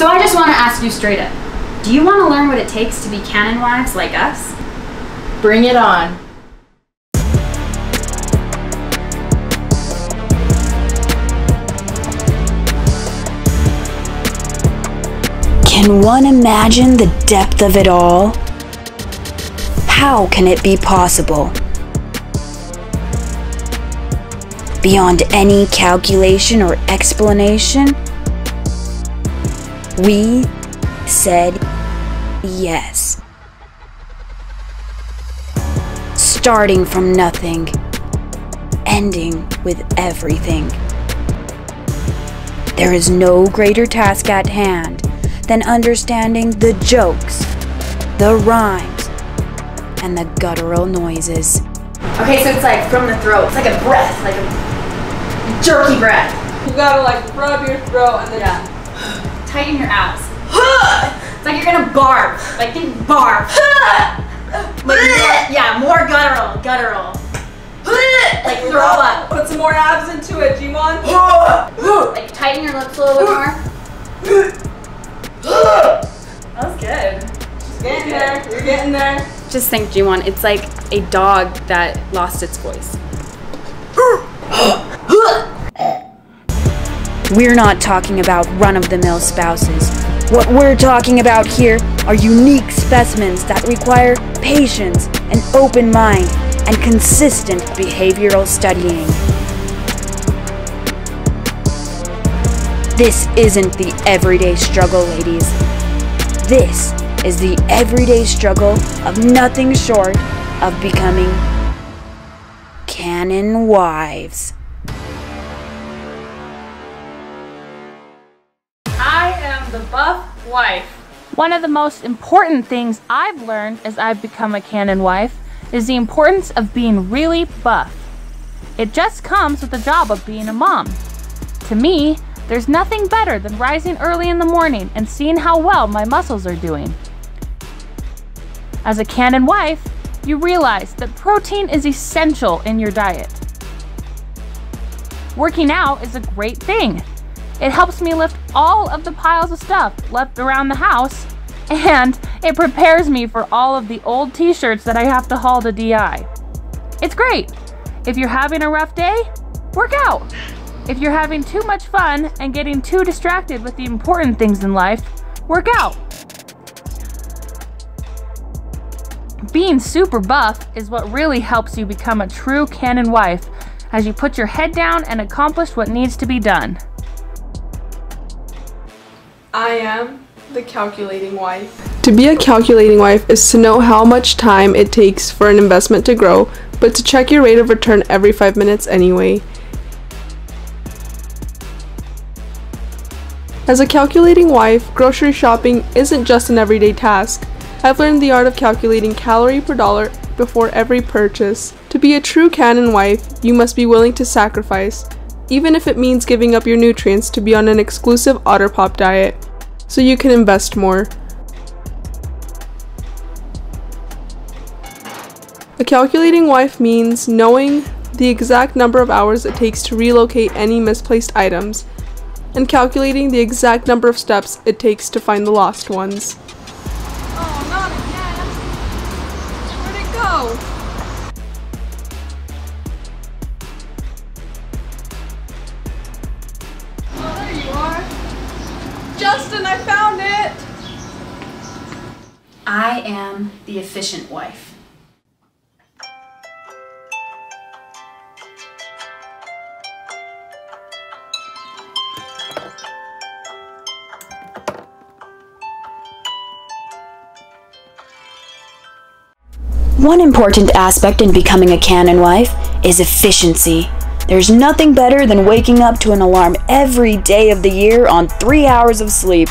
So I just want to ask you straight up. Do you want to learn what it takes to be Cannon wives like us? Bring it on. Can one imagine the depth of it all? How can it be possible? Beyond any calculation or explanation? We said yes. Starting from nothing, ending with everything. There is no greater task at hand than understanding the jokes, the rhymes, and the guttural noises. Okay, so it's like from the throat. It's like a breath, like a jerky breath. You gotta like rub your throat and then Yeah. Tighten your abs. It's like you're gonna barf. Like think barf. But more, yeah, more guttural, guttural. Like throw up. put some more abs into it, Jiwon. Like tighten your lips a little bit more. That was good. Getting there. You're getting there. Just think, Jiwon, it's like a dog that lost its voice. We're not talking about run of the mill spouses. What we're talking about here are unique specimens that require patience, an open mind, and consistent behavioral studying. This isn't the everyday struggle, ladies. This is the everyday struggle of nothing short of becoming Cannon wives. Buff wife. One of the most important things I've learned as I've become a Cannon wife is the importance of being really buff. It just comes with the job of being a mom. To me, there's nothing better than rising early in the morning and seeing how well my muscles are doing. As a Cannon wife, you realize that protein is essential in your diet. Working out is a great thing. It helps me lift all of the piles of stuff left around the house, and it prepares me for all of the old t shirts that I have to haul to DI. It's great. If you're having a rough day, work out. If you're having too much fun and getting too distracted with the important things in life, work out. Being super buff is what really helps you become a true Cannon wife as you put your head down and accomplish what needs to be done. I am the calculating wife. To be a calculating wife is to know how much time it takes for an investment to grow, but to check your rate of return every 5 minutes anyway. As a calculating wife, grocery shopping isn't just an everyday task. I've learned the art of calculating calorie per dollar before every purchase. To be a true Cannon wife, you must be willing to sacrifice, even if it means giving up your nutrients to be on an exclusive Otterpop diet, so you can invest more. A calculating wife means knowing the exact number of hours it takes to relocate any misplaced items, and calculating the exact number of steps it takes to find the lost ones. I am the efficient wife. One important aspect in becoming a Cannon wife is efficiency. There's nothing better than waking up to an alarm every day of the year on three hours of sleep.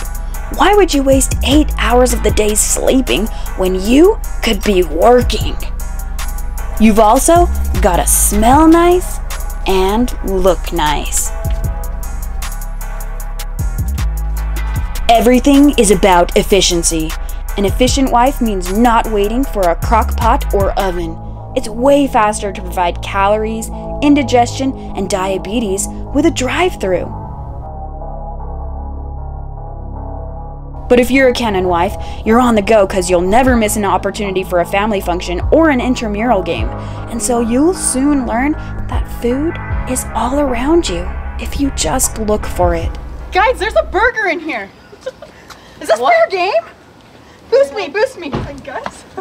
Why would you waste eight hours of the day sleeping when you could be working? You've also gotta smell nice and look nice. Everything is about efficiency. An efficient wife means not waiting for a crock pot or oven. It's way faster to provide calories, indigestion, and diabetes with a drive through. But if you're a Cannon wife, you're on the go because you'll never miss an opportunity for a family function or an intramural game. And so you'll soon learn that food is all around you if you just look for it. Guys, there's a burger in here. Is this fair game? Boost me, boost me. I guess.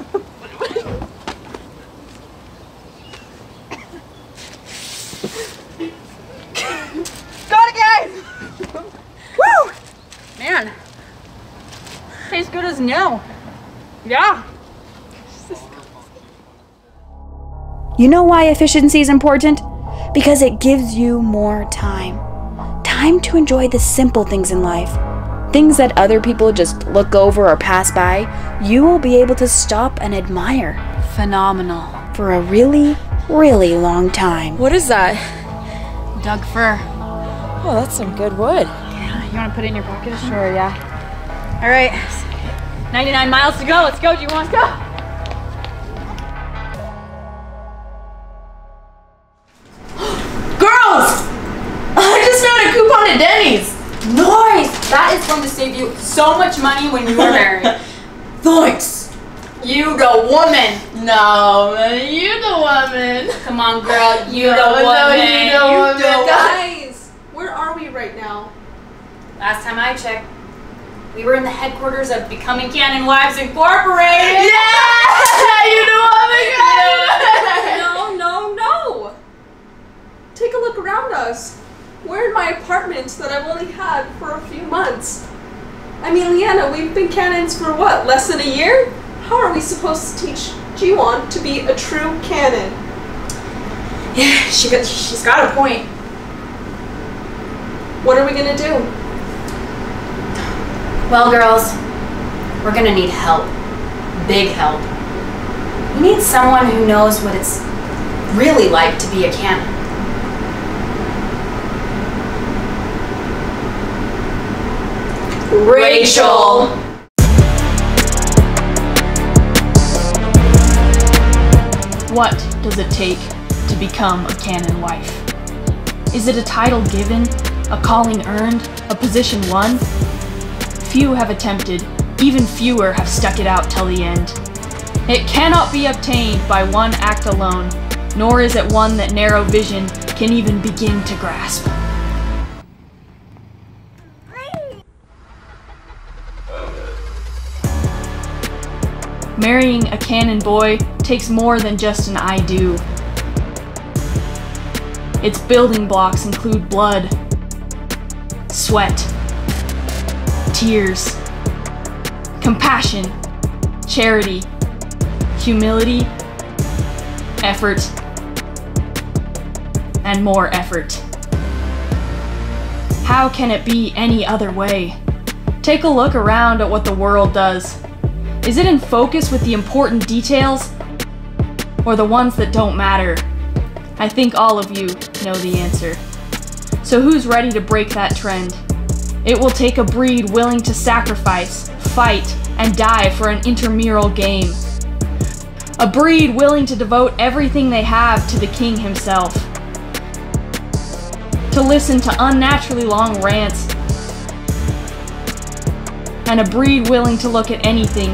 Got it, guys! Woo! Man. As new. Yeah. You know why efficiency is important? Because it gives you more time. Time to enjoy the simple things in life. Things that other people just look over or pass by, you will be able to stop and admire. Phenomenal. For a really, really long time. What is that? Doug fir. Oh, that's some good wood. Yeah, You want to put it in your pocket? Sure, yeah. All right. 99 miles to go. Let's go. Do you want to go? Girls! I just found a coupon at Denny's. Nice. That is going to save you so much money when you are married. Thanks. you the woman. No, you the woman. Come on, girl. You No, the no, woman. you the woman. the Guys, where are we right now? Last time I checked, we were in the headquarters of Becoming Cannon Wives Incorporated. Yeah, you woman, girl. No, no, no! Take a look around us. We're in my apartment that I've only had for a few months. I mean, Leanna, we've been Cannons for what, less than a year? How are we supposed to teach Jiwon to be a true Cannon? Yeah, she got, she's got a point. What are we gonna do? Well, girls, we're gonna need help. Big help. We need someone who knows what it's really like to be a Cannon. Rachel. What does it take to become a Cannon wife? Is it a title given, a calling earned, a position won? Few have attempted, even fewer have stuck it out till the end. It cannot be obtained by one act alone, nor is it one that narrow vision can even begin to grasp. Marrying a Cannon boy takes more than just an I do. Its building blocks include blood, sweat, tears, compassion, charity, humility, effort, and more effort. How can it be any other way? Take a look around at what the world does. Is it in focus with the important details or the ones that don't matter? I think all of you know the answer. So who's ready to break that trend? It will take a breed willing to sacrifice, fight, and die for an intramural game. A breed willing to devote everything they have to the king himself. To listen to unnaturally long rants. And a breed willing to look at anything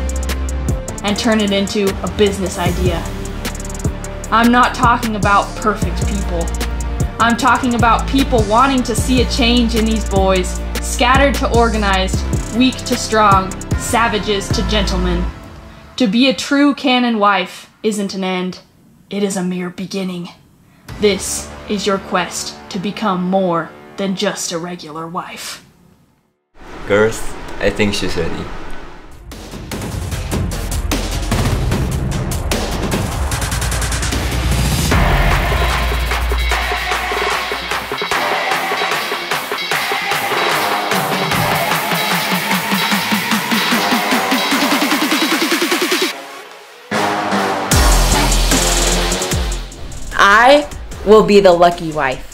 and turn it into a business idea. I'm not talking about perfect people. I'm talking about people wanting to see a change in these boys, scattered to organized, weak to strong, savages to gentlemen. To be a true Cannon wife isn't an end, it is a mere beginning. This is your quest to become more than just a regular wife. Girls, I think she's ready. Will be the lucky wife.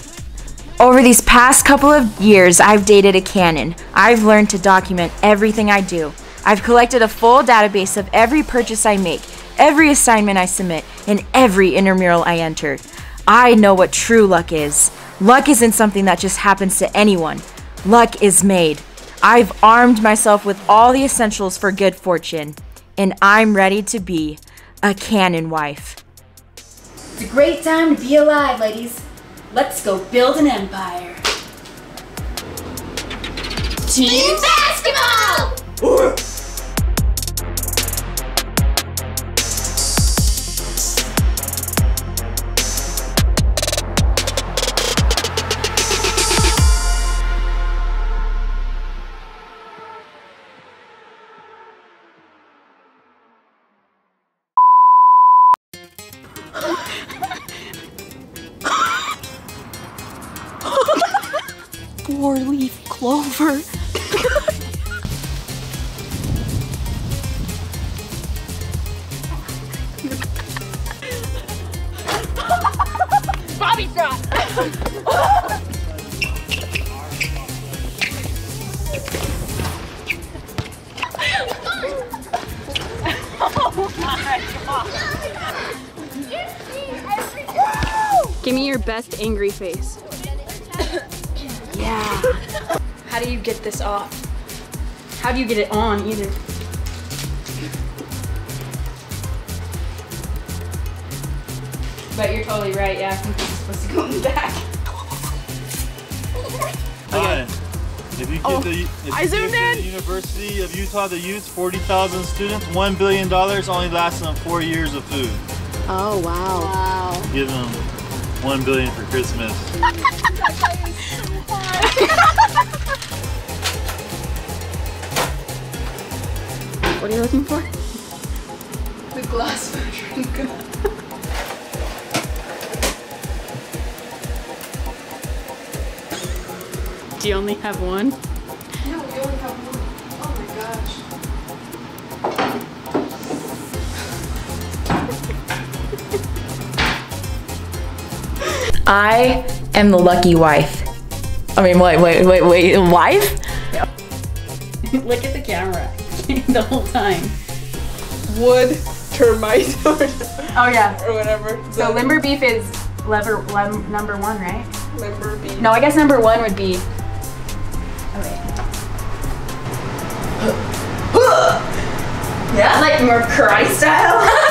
Over these past couple of years, I've dated a Cannon. I've learned to document everything I do. I've collected a full database of every purchase I make, every assignment I submit, and every intramural I enter. I know what true luck is. Luck isn't something that just happens to anyone. Luck is made. I've armed myself with all the essentials for good fortune, and I'm ready to be a cannon wife. It's a great time to be alive, ladies. Let's go build an empire. Team basketball! Shot. Give me your best angry face. yeah. How do you get this off? How do you get it on either? But you're totally right, yeah. I think this is supposed to go in the back. If you give Oh, the, if I you zoomed give in. the University of Utah the youth 40,000 students, $1 billion only lasts them four years of food. Oh, wow. Wow. Give them 1 billion for Christmas. What are you looking for? The glass measuring Do you only have one? No, we only have one. Oh my gosh. I am the lucky wife. I mean, wait, wait, wait, wait, wife? Yeah. Look at the camera the whole time. Wood, termite, or, Oh yeah. or whatever. So The limber beef is lever lem, number one, right? limber beef. No, I guess number one would be. Yeah, like karate style.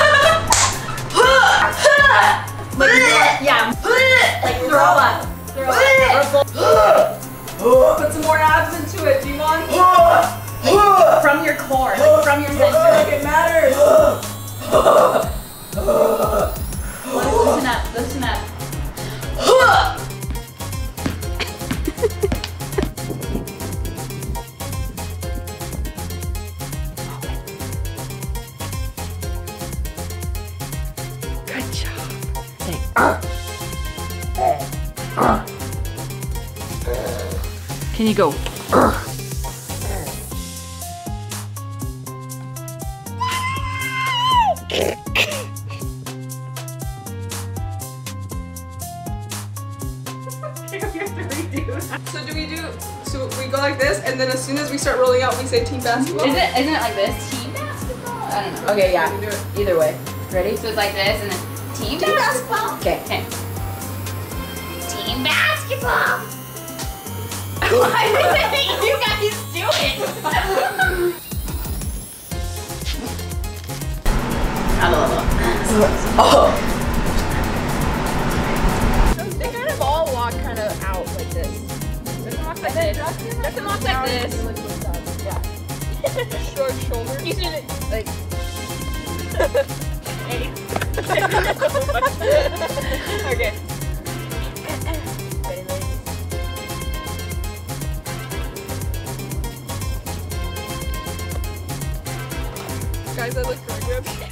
Can you go? So do we do? So we go like this, and then as soon as we start rolling out, we say team basketball. Is it? Isn't it like this? Team basketball. I don't know. Okay, yeah. We do it. Either way. Ready? So it's like this, and then team basketball. Okay. Okay. Team basketball. Why did you guys do it? Oh. They kind of all walk kind of out like this. Doesn't walk like this. Doesn't walk like this. Yeah. Short shoulders. You should like. okay. Guys, I look really good.